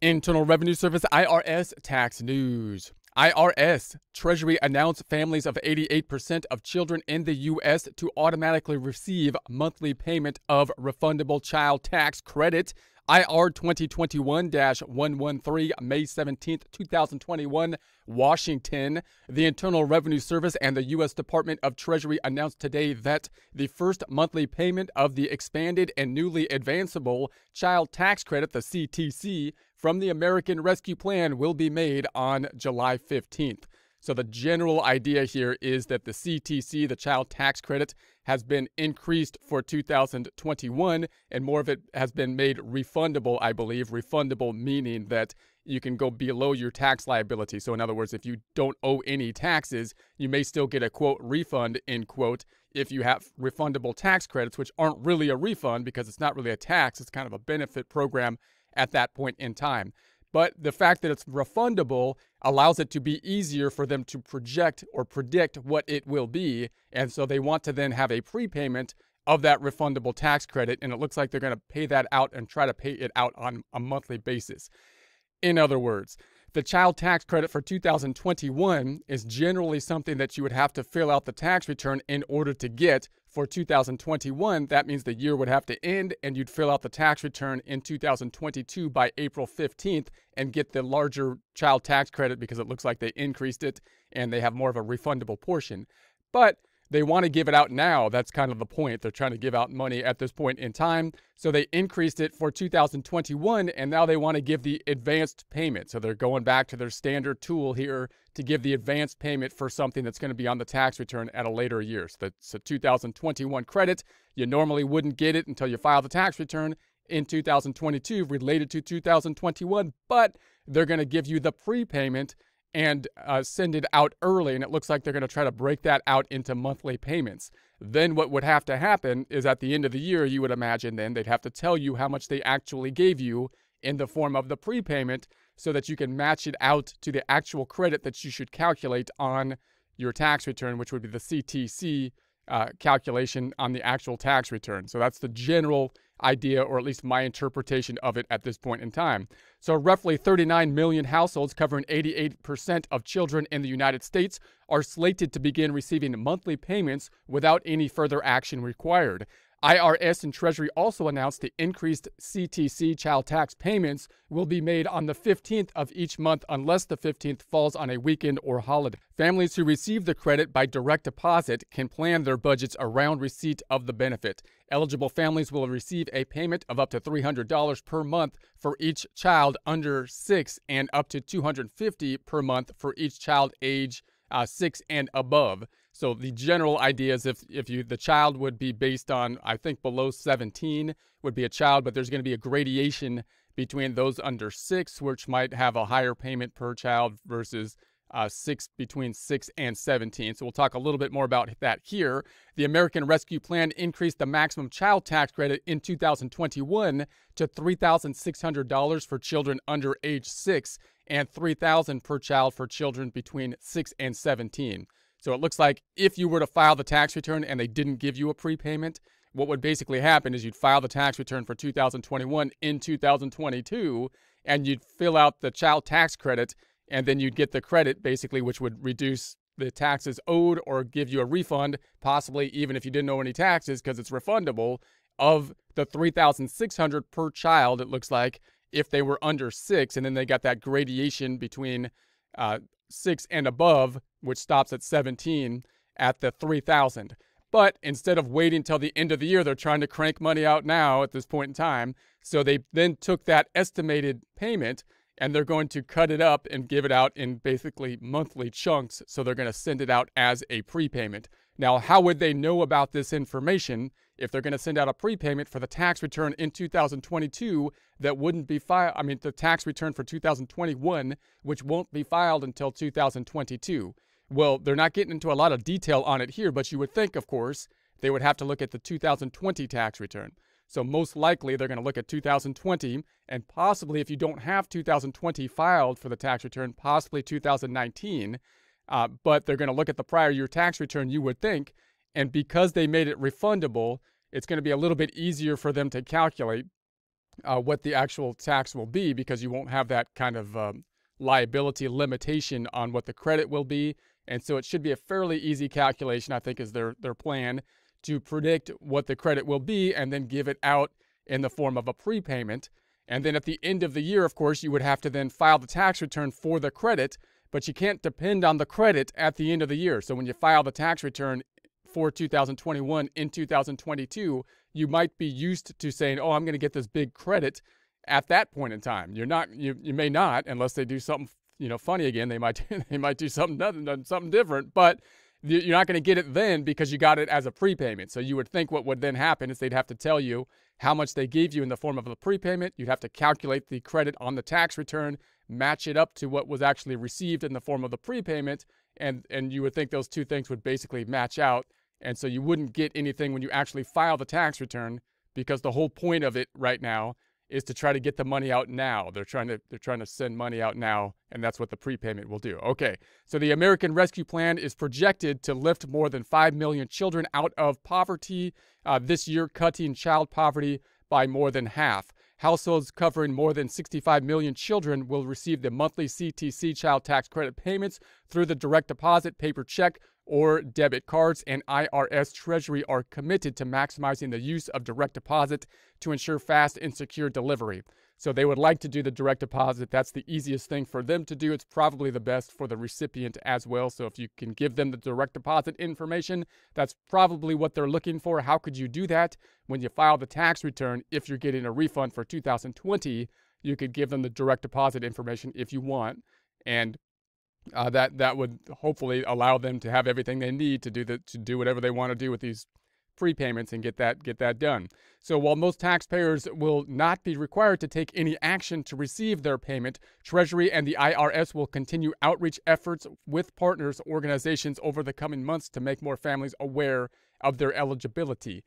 Internal Revenue Service IRS tax news. IRS Treasury announced families of 88% of children in the U.S. to automatically receive monthly payment of refundable child tax credit IR 2021 113, May 17, 2021, Washington. The Internal Revenue Service and the U.S. Department of Treasury announced today that the first monthly payment of the expanded and newly advanceable Child Tax Credit, the CTC, from the American Rescue Plan will be made on July 15th. So, the general idea here is that the CTC, the Child Tax Credit, has been increased for 2021, and more of it has been made refundable, I believe. Refundable meaning that you can go below your tax liability. So, in other words, if you don't owe any taxes, you may still get a quote refund, end quote, if you have refundable tax credits, which aren't really a refund because it's not really a tax, it's kind of a benefit program at that point in time. But the fact that it's refundable allows it to be easier for them to project or predict what it will be. And so they want to then have a prepayment of that refundable tax credit. And it looks like they're going to pay that out and try to pay it out on a monthly basis. In other words, the child tax credit for 2021 is generally something that you would have to fill out the tax return in order to get for 2021. That means the year would have to end and you'd fill out the tax return in 2022 by April 15th and get the larger child tax credit because it looks like they increased it and they have more of a refundable portion. But they want to give it out now. That's kind of the point. They're trying to give out money at this point in time. So they increased it for 2021, and now they want to give the advanced payment. So they're going back to their standard tool here to give the advanced payment for something that's going to be on the tax return at a later year. So that's a 2021 credit. You normally wouldn't get it until you file the tax return in 2022 related to 2021, but they're going to give you the prepayment and uh, send it out early. And it looks like they're going to try to break that out into monthly payments. Then, what would have to happen is at the end of the year, you would imagine then they'd have to tell you how much they actually gave you in the form of the prepayment so that you can match it out to the actual credit that you should calculate on your tax return, which would be the CTC uh, calculation on the actual tax return. So that's the general idea, or at least my interpretation of it at this point in time. So, roughly 39 million households, covering 88% of children in the United States, are slated to begin receiving monthly payments without any further action required. IRS and Treasury also announced the increased CTC child tax payments will be made on the 15th of each month unless the 15th falls on a weekend or holiday. Families who receive the credit by direct deposit can plan their budgets around receipt of the benefit. Eligible families will receive a payment of up to $300 per month for each child under 6 and up to 250 dollars per month for each child age uh, 6 and above. So the general idea is if if you the child would be based on I think below 17 would be a child, but there's going to be a gradation between those under six, which might have a higher payment per child versus uh, six between six and 17. So we'll talk a little bit more about that here. The American Rescue Plan increased the maximum child tax credit in 2021 to $3,600 for children under age six and 3,000 per child for children between six and 17. So it looks like if you were to file the tax return and they didn't give you a prepayment, what would basically happen is you'd file the tax return for 2021 in 2022 and you'd fill out the child tax credit and then you'd get the credit basically which would reduce the taxes owed or give you a refund possibly even if you didn't owe any taxes because it's refundable of the 3600 per child it looks like if they were under 6 and then they got that gradation between uh, six and above, which stops at 17 at the 3,000. But instead of waiting till the end of the year, they're trying to crank money out now at this point in time. So they then took that estimated payment and they're going to cut it up and give it out in basically monthly chunks. So they're going to send it out as a prepayment. Now, how would they know about this information if they're going to send out a prepayment for the tax return in 2022 that wouldn't be filed? I mean, the tax return for 2021, which won't be filed until 2022. Well, they're not getting into a lot of detail on it here, but you would think, of course, they would have to look at the 2020 tax return. So, most likely, they're going to look at 2020 and possibly, if you don't have 2020 filed for the tax return, possibly 2019 uh, but they're going to look at the prior year tax return, you would think. And because they made it refundable, it's going to be a little bit easier for them to calculate uh, what the actual tax will be because you won't have that kind of um, liability limitation on what the credit will be. And so it should be a fairly easy calculation, I think, is their, their plan to predict what the credit will be and then give it out in the form of a prepayment. And then at the end of the year, of course, you would have to then file the tax return for the credit, but you can't depend on the credit at the end of the year. So when you file the tax return for 2021 in 2022, you might be used to saying, "Oh, I'm going to get this big credit at that point in time." You're not you you may not unless they do something, you know, funny again. They might they might do something nothing, something different, but you're not going to get it then because you got it as a prepayment. So you would think what would then happen is they'd have to tell you how much they gave you in the form of a prepayment. You'd have to calculate the credit on the tax return, match it up to what was actually received in the form of the prepayment, and and you would think those two things would basically match out. And so you wouldn't get anything when you actually file the tax return because the whole point of it right now is to try to get the money out now. They're trying to they're trying to send money out now, and that's what the prepayment will do. Okay, so the American Rescue Plan is projected to lift more than five million children out of poverty uh, this year, cutting child poverty by more than half. Households covering more than 65 million children will receive the monthly CTC child tax credit payments through the direct deposit, paper check, or debit cards, and IRS Treasury are committed to maximizing the use of direct deposit to ensure fast and secure delivery. So they would like to do the direct deposit. That's the easiest thing for them to do. It's probably the best for the recipient as well. So if you can give them the direct deposit information, that's probably what they're looking for. How could you do that? When you file the tax return, if you're getting a refund for 2020, you could give them the direct deposit information if you want. And uh, that that would hopefully allow them to have everything they need to do the, to do whatever they want to do with these prepayments and get that get that done. So while most taxpayers will not be required to take any action to receive their payment, Treasury and the IRS will continue outreach efforts with partners organizations over the coming months to make more families aware of their eligibility.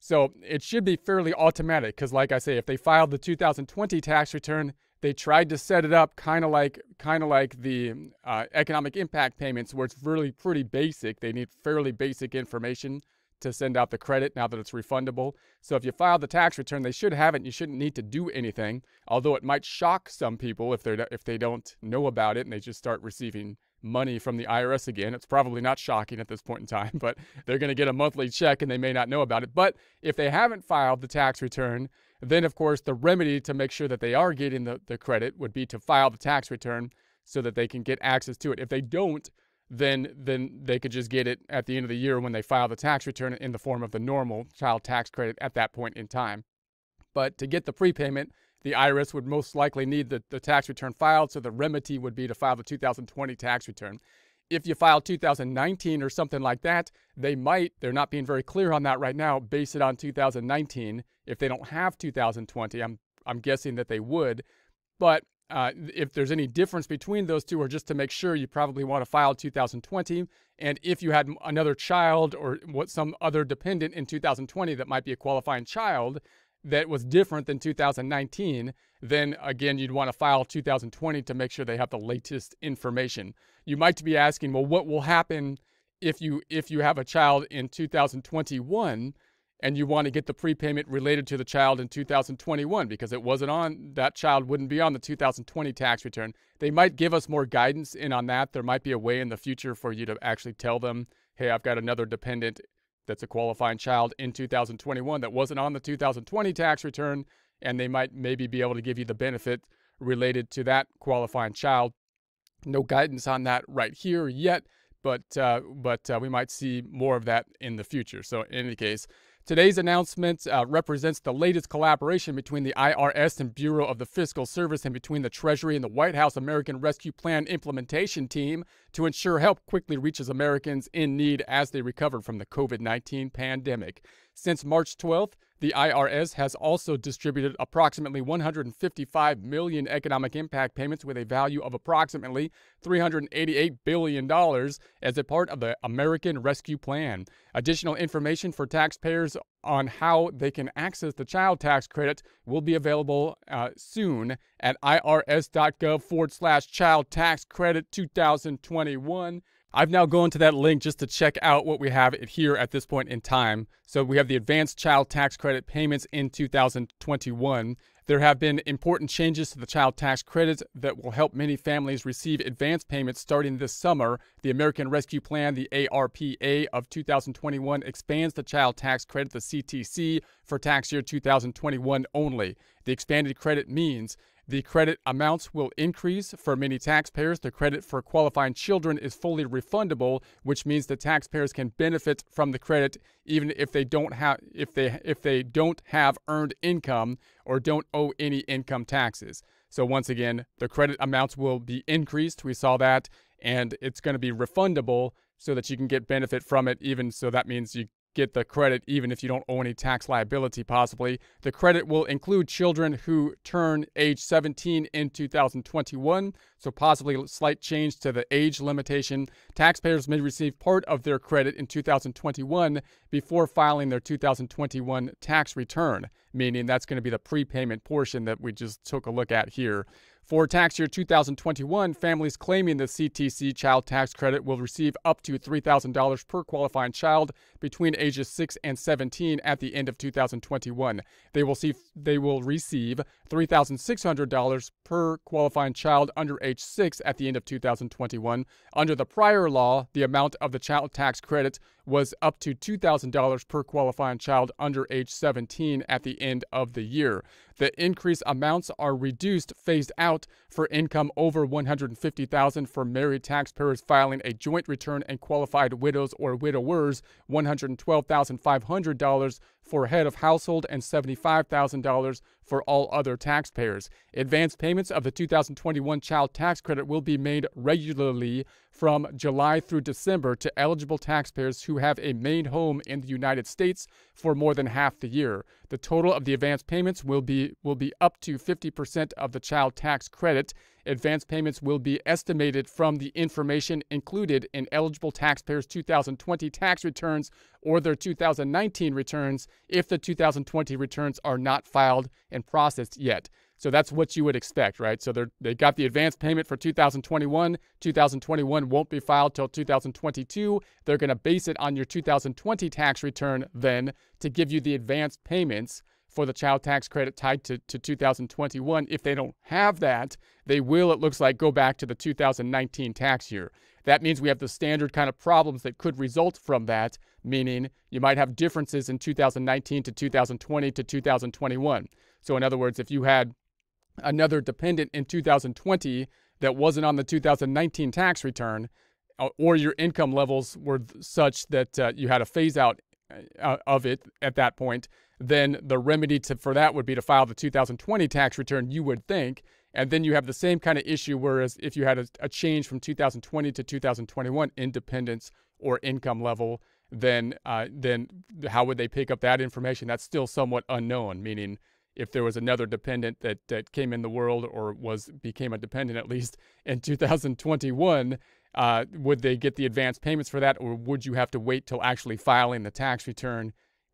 So it should be fairly automatic because, like I say, if they filed the 2020 tax return, they tried to set it up kind of like kind of like the uh, economic impact payments where it's really pretty basic they need fairly basic information to send out the credit now that it's refundable so if you file the tax return they should have it and you shouldn't need to do anything although it might shock some people if they if they don't know about it and they just start receiving money from the IRS again. It's probably not shocking at this point in time, but they're going to get a monthly check and they may not know about it. But if they haven't filed the tax return, then, of course, the remedy to make sure that they are getting the, the credit would be to file the tax return so that they can get access to it. If they don't, then then they could just get it at the end of the year when they file the tax return in the form of the normal child tax credit at that point in time. But to get the prepayment, the IRS would most likely need the, the tax return filed, so the remedy would be to file the 2020 tax return. If you file 2019 or something like that, they might, they're not being very clear on that right now, base it on 2019. If they don't have 2020, I'm, I'm guessing that they would. But uh, if there's any difference between those two, or just to make sure, you probably want to file 2020. And if you had another child or what some other dependent in 2020 that might be a qualifying child, that was different than 2019, then again, you'd want to file 2020 to make sure they have the latest information. You might be asking, well, what will happen if you if you have a child in 2021 and you want to get the prepayment related to the child in 2021 because it wasn't on that child wouldn't be on the 2020 tax return. They might give us more guidance in on that. There might be a way in the future for you to actually tell them, "Hey, I've got another dependent that's a qualifying child in 2021 that wasn't on the 2020 tax return, and they might maybe be able to give you the benefit related to that qualifying child. No guidance on that right here yet, but uh, but uh, we might see more of that in the future. So in any case, Today's announcement uh, represents the latest collaboration between the IRS and Bureau of the Fiscal Service and between the Treasury and the White House American Rescue Plan implementation team to ensure help quickly reaches Americans in need as they recover from the COVID 19 pandemic. Since March 12th, the IRS has also distributed approximately 155 million economic impact payments with a value of approximately $388 billion as a part of the American Rescue Plan. Additional information for taxpayers on how they can access the child tax credit will be available uh, soon at irs.gov forward slash child tax credit 2021. I've now gone to that link just to check out what we have here at this point in time. So we have the advanced child tax credit payments in 2021. There have been important changes to the child tax credit that will help many families receive advance payments starting this summer. The American Rescue Plan, the ARPA of 2021, expands the child tax credit, the CTC, for tax year 2021 only. The expanded credit means the credit amounts will increase for many taxpayers. The credit for qualifying children is fully refundable, which means the taxpayers can benefit from the credit even if they don't have if they if they don't have earned income or don't owe any income taxes. So once again, the credit amounts will be increased. We saw that and it's going to be refundable so that you can get benefit from it even so that means you get the credit even if you don't owe any tax liability, possibly. The credit will include children who turn age 17 in 2021, so possibly a slight change to the age limitation. Taxpayers may receive part of their credit in 2021 before filing their 2021 tax return, meaning that's going to be the prepayment portion that we just took a look at here. For tax year 2021, families claiming the CTC child tax credit will receive up to $3,000 per qualifying child between ages 6 and 17 at the end of 2021. They will see they will receive $3,600 per qualifying child under age 6 at the end of 2021. Under the prior law, the amount of the child tax credit was up to $2,000 per qualifying child under age 17 at the end of the year. The increased amounts are reduced, phased out for income over 150,000 for married taxpayers filing a joint return and qualified widows or widowers, $112,500 for head of household and $75,000 for all other taxpayers. Advance payments of the 2021 child tax credit will be made regularly from July through December to eligible taxpayers who have a main home in the United States for more than half the year. The total of the advance payments will be will be up to 50% of the child tax credit. Advance payments will be estimated from the information included in eligible taxpayers' 2020 tax returns or their 2019 returns if the 2020 returns are not filed and processed yet. So that's what you would expect, right? So they they got the advance payment for 2021. 2021 won't be filed till 2022. They're going to base it on your 2020 tax return then to give you the advance payments for the child tax credit tied to, to 2021. If they don't have that, they will, it looks like, go back to the 2019 tax year. That means we have the standard kind of problems that could result from that, meaning you might have differences in 2019 to 2020 to 2021. So, in other words, if you had another dependent in 2020 that wasn't on the 2019 tax return, uh, or your income levels were such that uh, you had a phase out uh, of it at that point, then the remedy to, for that would be to file the 2020 tax return, you would think. And then you have the same kind of issue, whereas if you had a, a change from 2020 to 2021 independence or income level, then uh, then how would they pick up that information? That's still somewhat unknown, meaning if there was another dependent that, that came in the world or was became a dependent at least in 2021, uh, would they get the advance payments for that, or would you have to wait till actually filing the tax return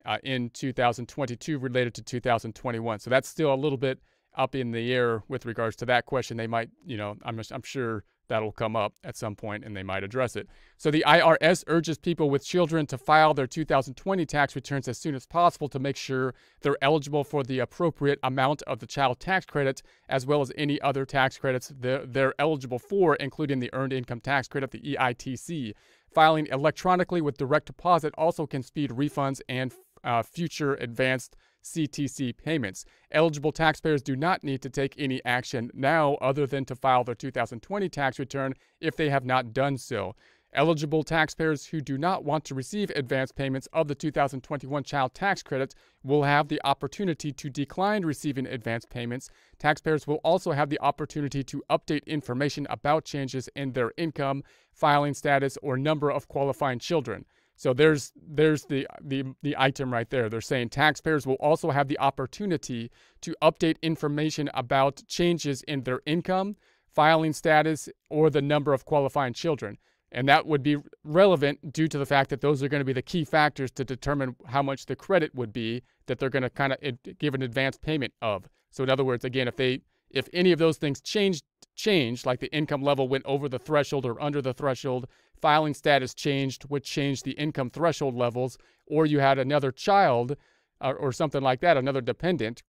uh, in 2022 related to 2021? So that's still a little bit up in the air with regards to that question. They might, you know, I'm, I'm sure that'll come up at some point and they might address it. So the IRS urges people with children to file their 2020 tax returns as soon as possible to make sure they're eligible for the appropriate amount of the child tax credit as well as any other tax credits they're, they're eligible for, including the Earned Income Tax Credit, the EITC. Filing electronically with direct deposit also can speed refunds and uh, future advanced CTC payments. Eligible taxpayers do not need to take any action now other than to file their 2020 tax return if they have not done so. Eligible taxpayers who do not want to receive advance payments of the 2021 child tax credit will have the opportunity to decline receiving advance payments. Taxpayers will also have the opportunity to update information about changes in their income, filing status, or number of qualifying children. So there's there's the, the the item right there. They're saying taxpayers will also have the opportunity to update information about changes in their income, filing status, or the number of qualifying children. And that would be relevant due to the fact that those are going to be the key factors to determine how much the credit would be that they're going to kind of eh, give an advance payment of. So in other words, again, if they if any of those things changed changed, like the income level went over the threshold or under the threshold, filing status changed, which changed the income threshold levels, or you had another child uh, or something like that, another dependent,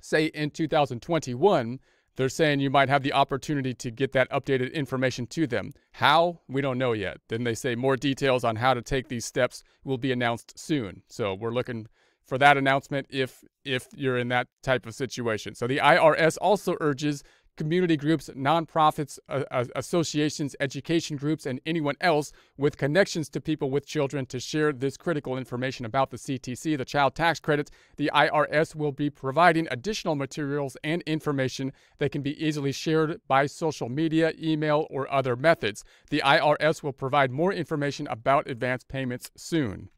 say in 2021, they're saying you might have the opportunity to get that updated information to them. How? We don't know yet. Then they say more details on how to take these steps will be announced soon. So we're looking for that announcement if if you're in that type of situation. So the IRS also urges community groups, nonprofits, uh, associations, education groups, and anyone else with connections to people with children to share this critical information about the CTC, the child tax credit. The IRS will be providing additional materials and information that can be easily shared by social media, email, or other methods. The IRS will provide more information about advance payments soon.